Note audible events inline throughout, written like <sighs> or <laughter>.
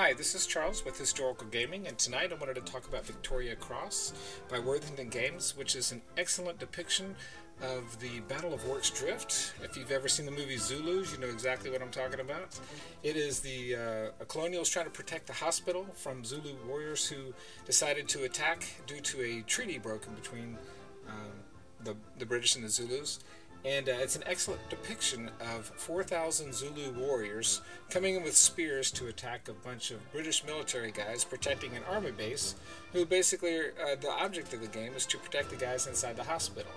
Hi, this is Charles with Historical Gaming, and tonight I wanted to talk about Victoria Cross by Worthington Games, which is an excellent depiction of the Battle of Rorke's Drift. If you've ever seen the movie Zulus, you know exactly what I'm talking about. It is the uh, colonials trying to protect the hospital from Zulu warriors who decided to attack due to a treaty broken between um, the, the British and the Zulus and uh, it's an excellent depiction of 4,000 Zulu warriors coming in with spears to attack a bunch of British military guys protecting an army base, who basically are, uh, the object of the game is to protect the guys inside the hospital.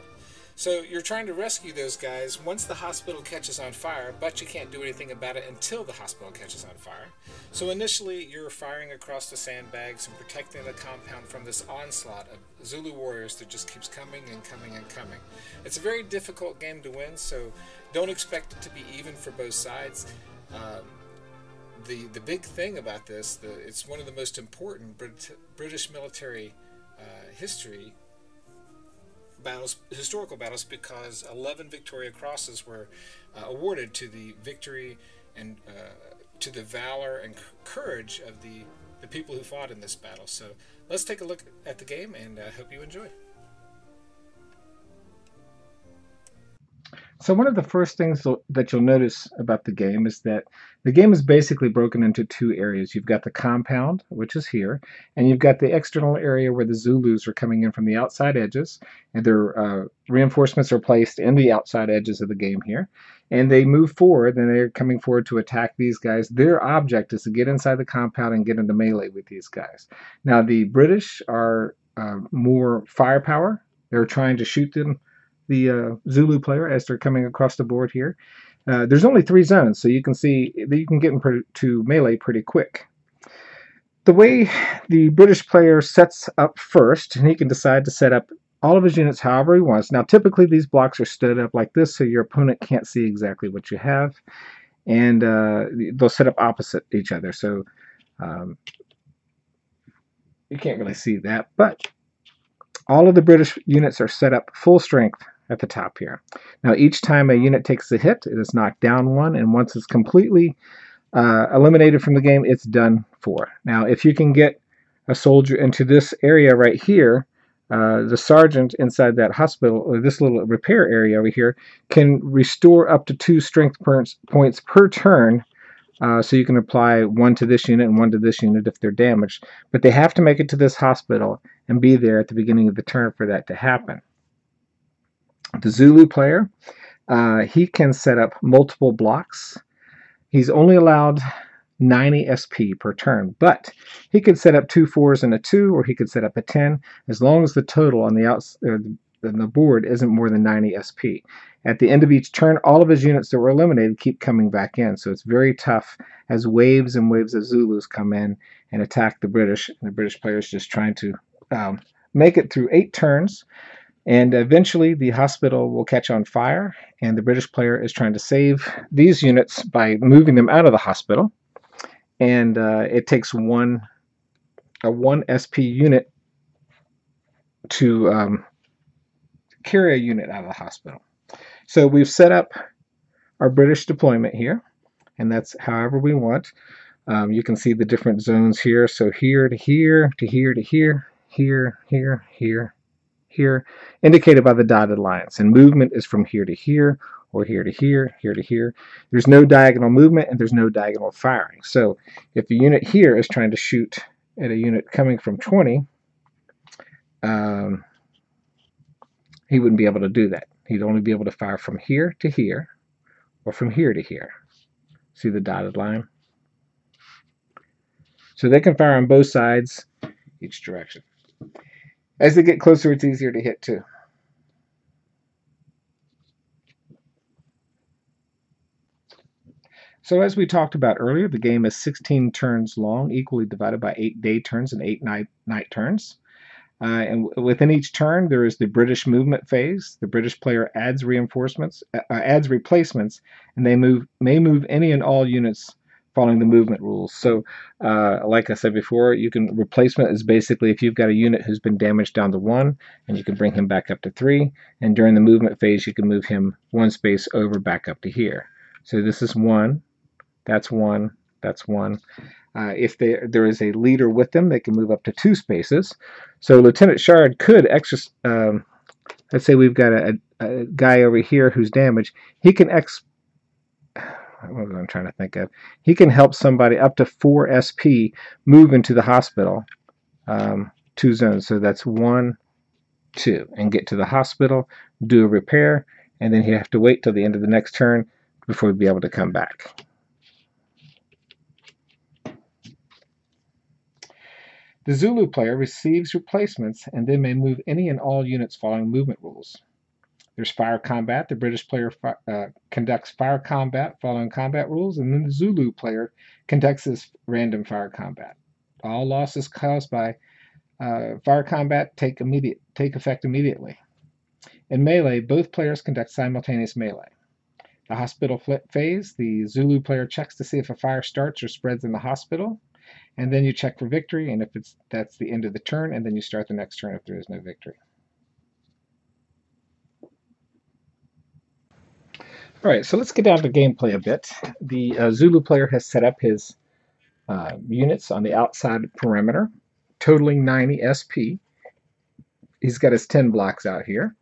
So you're trying to rescue those guys once the hospital catches on fire, but you can't do anything about it until the hospital catches on fire. So initially, you're firing across the sandbags and protecting the compound from this onslaught of Zulu warriors that just keeps coming and coming and coming. It's a very difficult game to win, so don't expect it to be even for both sides. Um, the the big thing about this, the, it's one of the most important Brit- British military uh, history battles, historical battles, because 11 Victoria Crosses were uh, awarded to the victory and uh, to the valor and courage of the, the people who fought in this battle. So let's take a look at the game and I uh, hope you enjoy. So one of the first things that you'll notice about the game is that the game is basically broken into two areas. You've got the compound, which is here, and you've got the external area where the Zulus are coming in from the outside edges, and their uh, reinforcements are placed in the outside edges of the game here. And they move forward, and they're coming forward to attack these guys. Their object is to get inside the compound and get into melee with these guys. Now, the British are uh, more firepower. They're trying to shoot them the uh, Zulu player as they're coming across the board here. Uh, there's only three zones, so you can see that you can get into melee pretty quick. The way the British player sets up first, and he can decide to set up all of his units however he wants. Now, typically these blocks are stood up like this, so your opponent can't see exactly what you have, and uh, they'll set up opposite each other, so um, you can't really see that. But all of the British units are set up full strength at the top here. Now each time a unit takes a hit, it is knocked down one, and once it's completely uh, eliminated from the game, it's done for. Now if you can get a soldier into this area right here, uh, the sergeant inside that hospital, or this little repair area over here, can restore up to two strength points per turn. Uh, so you can apply one to this unit and one to this unit if they're damaged. But they have to make it to this hospital and be there at the beginning of the turn for that to happen. The Zulu player, uh, he can set up multiple blocks. He's only allowed 90 SP per turn, but he could set up two fours and a two, or he could set up a 10, as long as the total on the outs uh, the board isn't more than 90 SP. At the end of each turn, all of his units that were eliminated keep coming back in, so it's very tough as waves and waves of Zulus come in and attack the British. And the British players just trying to um, make it through eight turns. And eventually, the hospital will catch on fire, and the British player is trying to save these units by moving them out of the hospital. And uh, it takes one a one SP unit to um, carry a unit out of the hospital. So we've set up our British deployment here, and that's however we want. Um, you can see the different zones here. So here to here, to here to here, here, here, here, here, indicated by the dotted lines. And movement is from here to here, or here to here, here to here. There's no diagonal movement and there's no diagonal firing. So if a unit here is trying to shoot at a unit coming from 20, um, he wouldn't be able to do that. He'd only be able to fire from here to here, or from here to here. See the dotted line? So they can fire on both sides, each direction. As they get closer, it's easier to hit too. So as we talked about earlier, the game is 16 turns long, equally divided by 8 day turns and 8 night, night turns. Uh, and within each turn, there is the British movement phase. The British player adds reinforcements, uh, adds replacements, and they move may move any and all units following the movement rules. So, uh, like I said before, you can replacement is basically if you've got a unit who's been damaged down to one, and you can bring him back up to three, and during the movement phase, you can move him one space over back up to here. So this is one, that's one, that's one. Uh, if they, there is a leader with them, they can move up to two spaces. So Lieutenant Chard could extra. Um, let's say we've got a, a, guy over here who's damaged. He can ex. <sighs> What was I'm trying to think of? He can help somebody up to four SP move into the hospital. Um, two zones. So that's one, two, and get to the hospital, do a repair, and then he'd have to wait till the end of the next turn before he'd be able to come back. The Zulu player receives replacements and then may move any and all units following movement rules. There's fire combat. The British player uh, conducts fire combat following combat rules, and then the Zulu player conducts this random fire combat. All losses caused by uh, fire combat take immediate take effect immediately. In melee, both players conduct simultaneous melee. The hospital phase, the Zulu player checks to see if a fire starts or spreads in the hospital, and then you check for victory, and if it's that's the end of the turn, and then you start the next turn if there is no victory. All right, so let's get down to gameplay a bit. The uh, Zulu player has set up his uh, units on the outside perimeter, totaling 90 SP. He's got his 10 blocks out here.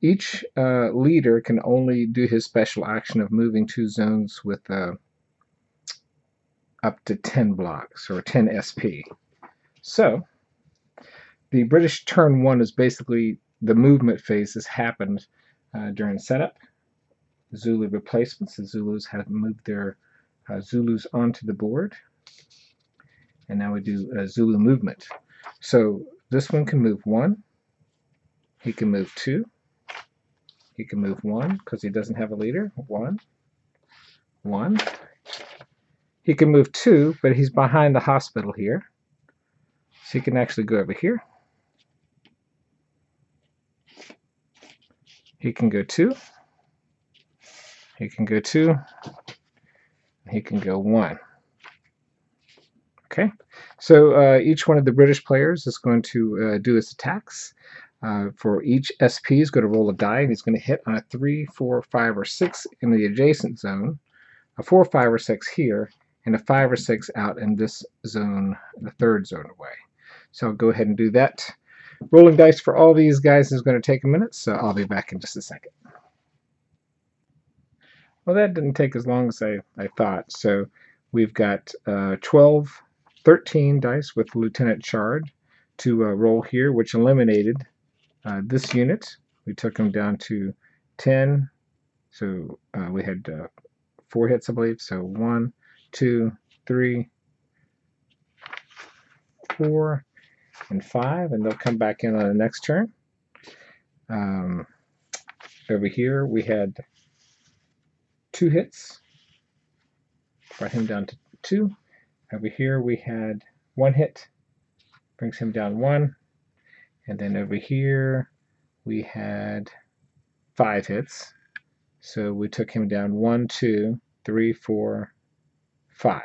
Each uh, leader can only do his special action of moving two zones with uh, up to 10 blocks or 10 SP. So the British turn one is basically the movement phase has happened uh, during setup. Zulu replacements. The Zulus have moved their uh, Zulus onto the board. And now we do a Zulu movement. So this one can move one. He can move two. He can move one because he doesn't have a leader. One. One. He can move two, but he's behind the hospital here. So he can actually go over here. He can go two. He can go two. He can go one. Okay, so uh, each one of the British players is going to uh, do his attacks. Uh, for each SP, he's going to roll a die, and he's going to hit on a 3, 4, 5, or 6 in the adjacent zone, a 4, 5, or 6 here, and a 5 or 6 out in this zone, the third zone away. So I'll go ahead and do that. Rolling dice for all these guys is going to take a minute, so I'll be back in just a second. Well, that didn't take as long as I, I thought. So we've got uh, 12, 13 dice with Lieutenant Chard to uh, roll here, which eliminated uh, this unit. We took him down to 10. So uh, we had uh, four hits, I believe. So one, two, three, four, and five. And they'll come back in on the next turn. Um, over here we had two hits. Brought him down to two. Over here we had one hit. Brings him down one. And then over here we had five hits. So we took him down one, two, three, four, five.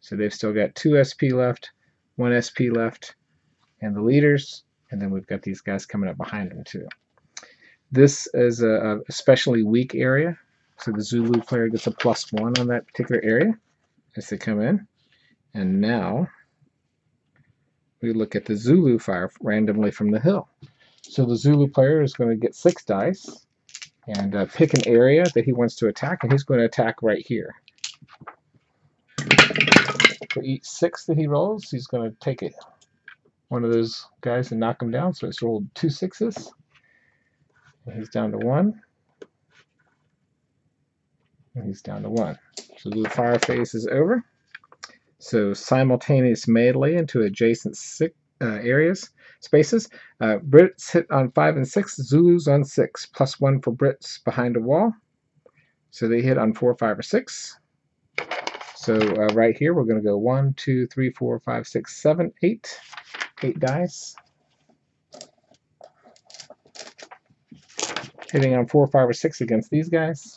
So they've still got two SP left, one SP left, and the leaders, and then we've got these guys coming up behind them too. This is a, especially weak area, so the Zulu player gets a plus one on that particular area as they come in. And now we look at the Zulu fire randomly from the hill. So the Zulu player is going to get six dice and uh, pick an area that he wants to attack, and he's going to attack right here. For each six that he rolls, he's going to take it, one of those guys and knock him down. So it's rolled two sixes. And he's down to one. And he's down to one. So the fire phase is over. So simultaneous melee into adjacent six, uh, areas, spaces. Uh, Brits hit on 5 and 6, Zulus on 6, plus 1 for Brits behind a wall. So they hit on 4, 5, or 6. So uh, right here, we're going to go 1, 2, 3, 4, 5, 6, 7, 8. 8 dice. Hitting on 4, 5, or 6 against these guys.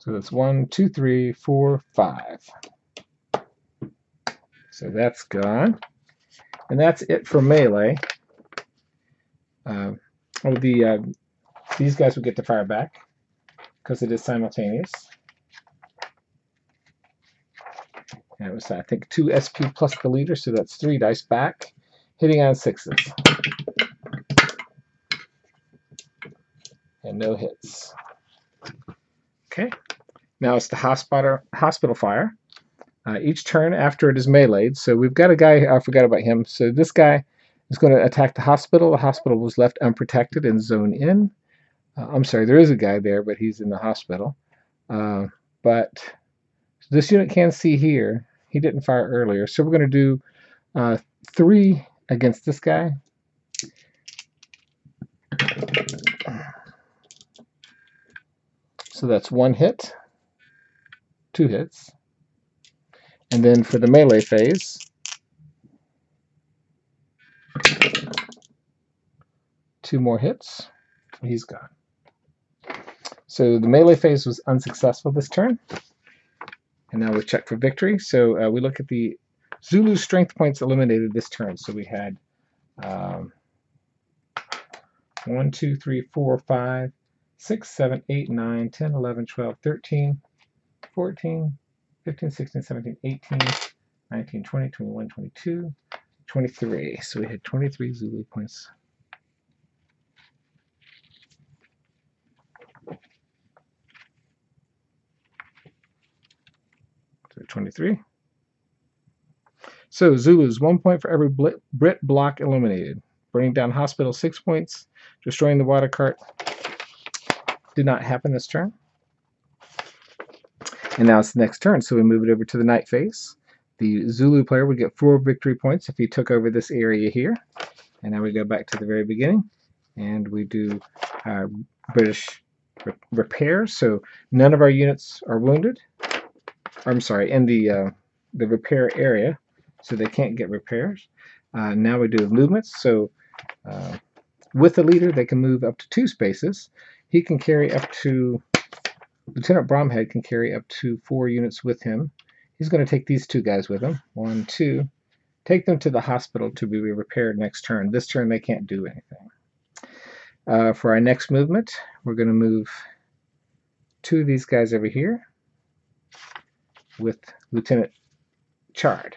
So that's one, two, three, four, five. So that's gone. And that's it for melee. Uh, oh, the uh, These guys will get to fire back because it is simultaneous. And it was, I think, 2 SP plus the leader, so that's 3 dice back, hitting on 6s. And no hits. Okay, now it's the hospital, hospital fire. Uh, each turn after it is meleeed, so we've got a guy, I forgot about him, so this guy is going to attack the hospital. The hospital was left unprotected and zone in. Uh, I'm sorry, there is a guy there, but he's in the hospital. Uh, but this unit can see here. He didn't fire earlier. So we're going to do uh, three against this guy. So that's one hit, two hits. And then for the melee phase, two more hits. He's gone. So the melee phase was unsuccessful this turn. And now we check for victory. So uh, we look at the Zulu strength points eliminated this turn. So we had um, 1, 2, 3, 4, 5, 6, 7, 8, 9, 10, 11, 12, 13, 14, 15, 16, 17, 18, 19, 20, 21, 22, 23. So we had 23 Zulu points 23. So Zulus, one point for every Brit block eliminated. Burning down hospital, six points. Destroying the water cart did not happen this turn. And now it's the next turn, so we move it over to the night phase. The Zulu player would get four victory points if he took over this area here. And now we go back to the very beginning, and we do uh, British re repairs. So none of our units are wounded. I'm sorry, in the uh, the repair area, so they can't get repairs. Uh, now we do movements. So uh, with the leader, they can move up to two spaces. He can carry up to Lieutenant Bromhead can carry up to four units with him. He's going to take these two guys with him. One, two. Take them to the hospital to be repaired next turn. This turn they can't do anything. Uh, for our next movement, we're going to move two of these guys over here with Lieutenant Chard.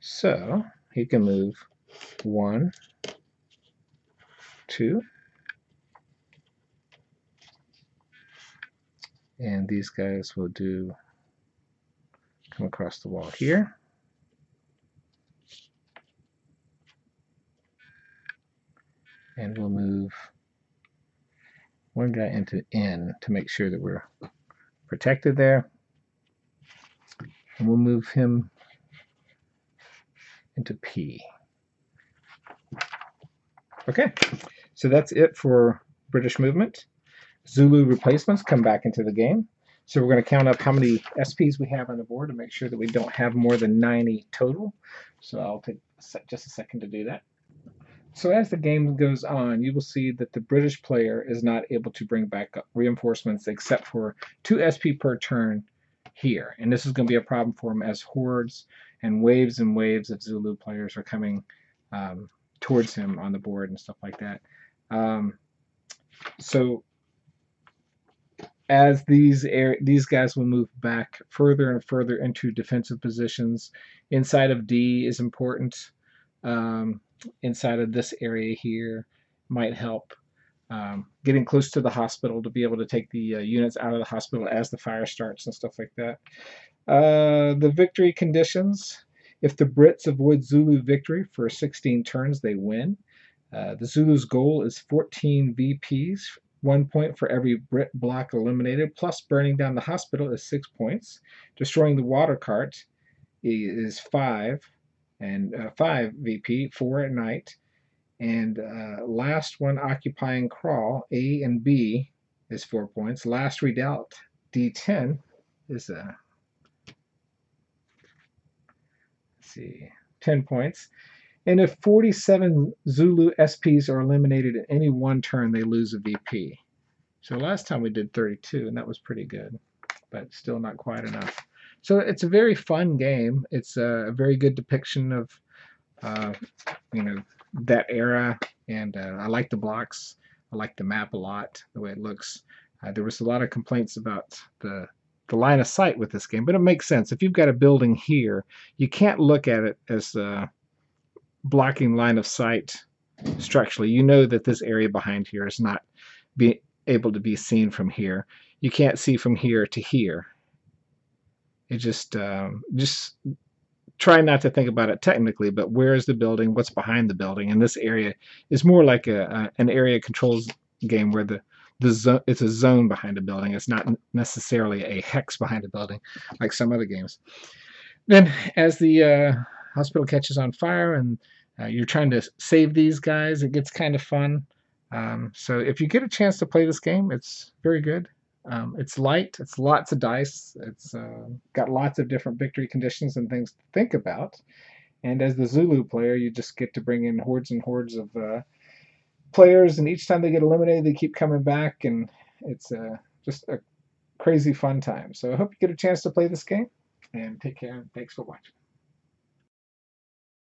So he can move one, two, and these guys will do come across the wall here. And we'll move one guy into N to make sure that we're protected there and we'll move him into P. Okay, so that's it for British movement. Zulu replacements come back into the game. So we're going to count up how many SPs we have on the board to make sure that we don't have more than 90 total. So I'll take just a second to do that. So as the game goes on, you will see that the British player is not able to bring back reinforcements except for 2 SP per turn here. And this is going to be a problem for him as hordes and waves and waves of Zulu players are coming um, towards him on the board and stuff like that. Um, so as these air, these guys will move back further and further into defensive positions, inside of D is important. Um, inside of this area here might help um, getting close to the hospital to be able to take the uh, units out of the hospital as the fire starts and stuff like that. Uh, the victory conditions. If the Brits avoid Zulu victory for 16 turns, they win. Uh, the Zulu's goal is 14 VPs, one point for every Brit block eliminated, plus burning down the hospital is six points. Destroying the water cart is five, and uh, five VP, four at night. And uh, last one occupying kraal, A and B is four points. Last redoubt, D10 is a, uh, see, 10 points. And if 47 Zulu SPs are eliminated in any one turn, they lose a VP. So last time we did 32, and that was pretty good, but still not quite enough. So it's a very fun game. It's a very good depiction of, uh, you know, that era, and uh, I like the blocks I like the map a lot, the way it looks. Uh, there was a lot of complaints about the the line of sight with this game, but it makes sense. If you've got a building here, you can't look at it as a blocking line of sight structurally. You know that this area behind here is not be able to be seen from here. You can't see from here to here. It just um, just try not to think about it technically, but where is the building? What's behind the building? And this area is more like a, a an area controls game where the the zone it's a zone behind a building. It's not necessarily a hex behind a building like some other games. Then, as the uh, hospital catches on fire and uh, you're trying to save these guys, it gets kind of fun. Um, so if you get a chance to play this game, it's very good. Um, it's light. It's lots of dice. It's uh, got lots of different victory conditions and things to think about. And as the Zulu player, you just get to bring in hordes and hordes of uh, players, and each time they get eliminated, they keep coming back, and it's uh, just a crazy fun time. So I hope you get a chance to play this game, and take care, and thanks for watching.